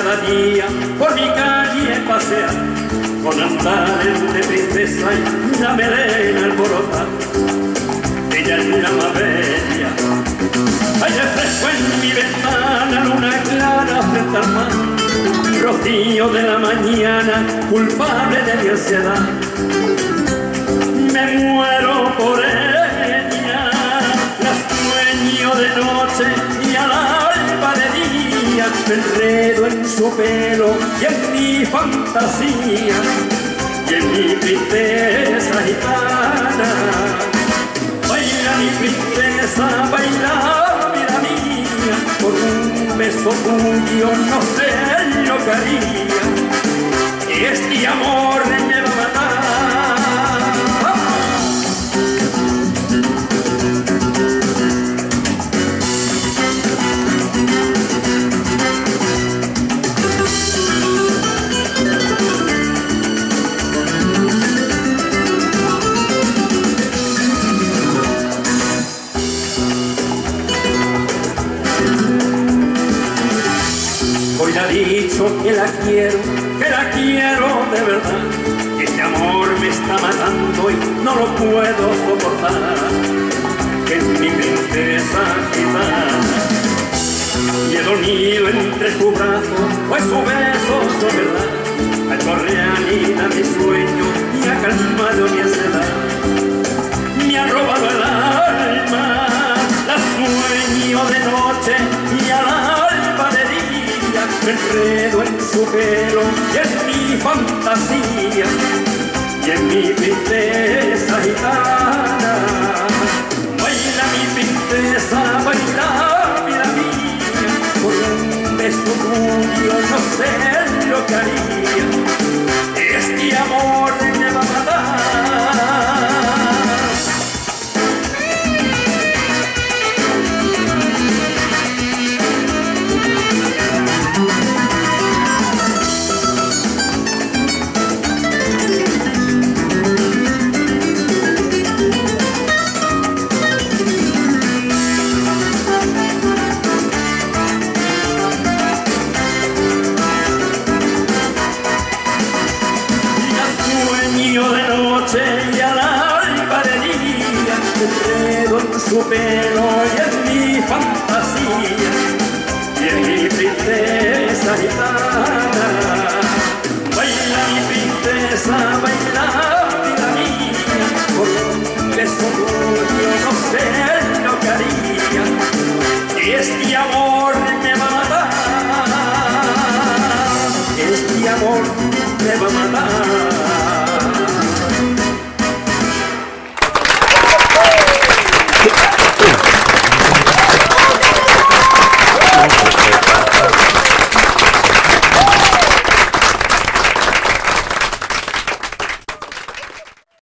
día por mi calle pasea, con andares de tristeza y una melena alborota. Ella es una más bella, hay refresco en mi ventana, luna clara frente al mar, rocío de la mañana, culpable de mi ansiedad. Me muero por ella, la sueño de noche y al alba de día, su pelo y en mi fantasía, y en mi tristeza gitana. Baila mi princesa, baila vida mía, por un beso tuyo no sé lo que haría. Hoy ha dicho que la quiero, que la quiero de verdad. Este amor me está matando y no lo puedo soportar. Que es mi princesa gitana. Y he dormido entre su brazo, pues su beso su verdad. Ha hecho realidad mi sueño y ha calmado mi ansiedad. Me ha robado el alma, la sueño de noche enredo en su pelo y en mi fantasía y en mi princesa gitana. Baila mi princesa, baila vida mía, por un beso tuyo no sé lo que haría. Este amor enredo en su pelo y en mi fantasía y en mi princesa gitana baila mi princesa baila vida mía porque solo yo no sé lo que haría y este amor me va a matar este amor me va a matar.